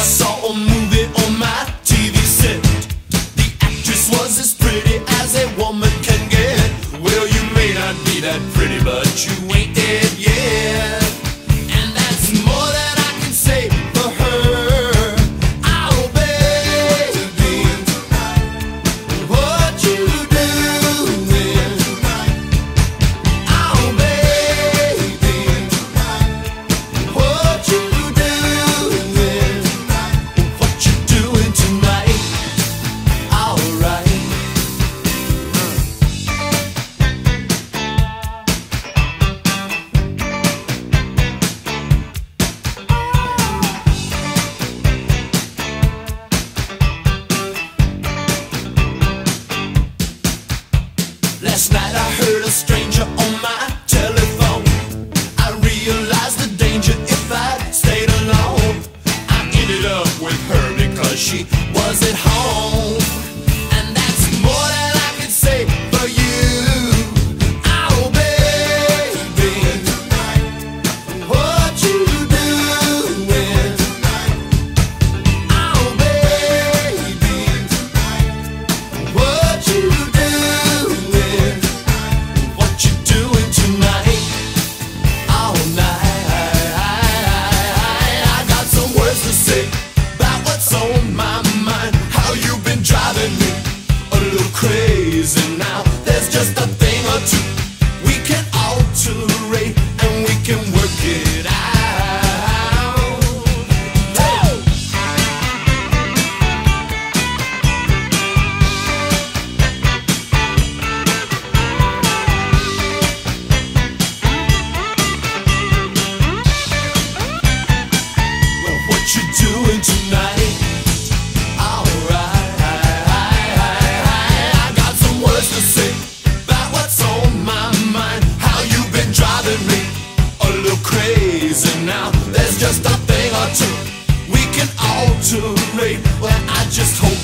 I saw Last night I heard a stranger on my telephone. I realized the danger if I stayed alone. I ended up with her because she was at home. just a thing or two we can alterate. Well, I just hope.